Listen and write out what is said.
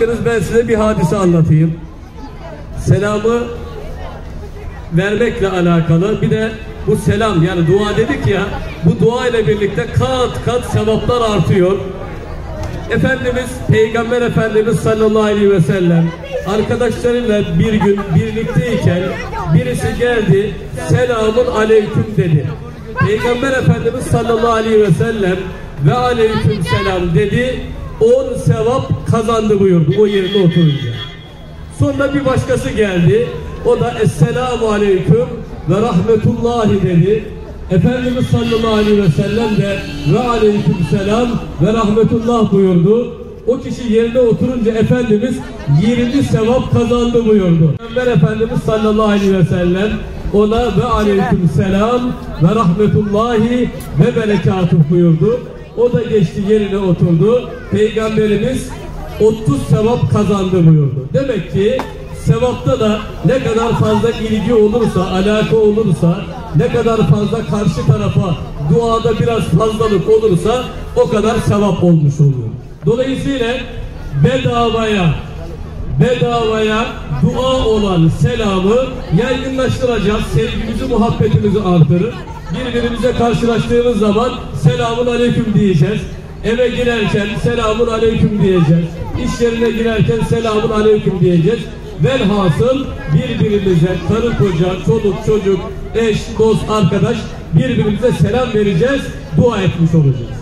Bakınız ben size bir hadise anlatayım. Selamı vermekle alakalı bir de bu selam yani dua dedik ya bu dua ile birlikte kat kat sevaplar artıyor. Efendimiz Peygamber Efendimiz sallallahu aleyhi ve sellem arkadaşlarıyla bir gün birlikteyken birisi geldi selamun aleyküm dedi. Peygamber Efendimiz sallallahu aleyhi ve sellem ve aleyküm selam dedi. On sevap kazandı buyurdu o yerine oturunca. Sonra bir başkası geldi. O da Esselamu Aleyküm ve Rahmetullahi dedi. Efendimiz sallallahu aleyhi ve sellem de ve aleyküm selam ve rahmetullah buyurdu. O kişi yerine oturunca Efendimiz 20 sevap kazandı buyurdu. Peygamber Efendimiz sallallahu aleyhi ve sellem ona ve aleyküm selam ve rahmetullahi ve berekatuh buyurdu. O da geçti yerine oturdu. Peygamberimiz 30 sevap kazandı buyurdu. Demek ki sevapta da ne kadar fazla ilgi olursa, alaka olursa, ne kadar fazla karşı tarafa duada biraz fazlalık olursa o kadar sevap olmuş oluyor. Dolayısıyla bedavaya bedavaya dua olan selamı yaygınlaştıracağız. Sevgimizi, muhabbetimizi artırır. Birbirimize karşılaştığımız zaman selamun aleyküm diyeceğiz. Eve girerken selamun aleyküm diyeceğiz. İş yerine girerken selamun aleyküm diyeceğiz. Velhasıl birbirimize karı koca, çoluk çocuk, eş, dost, arkadaş birbirimize selam vereceğiz, dua etmiş olacağız.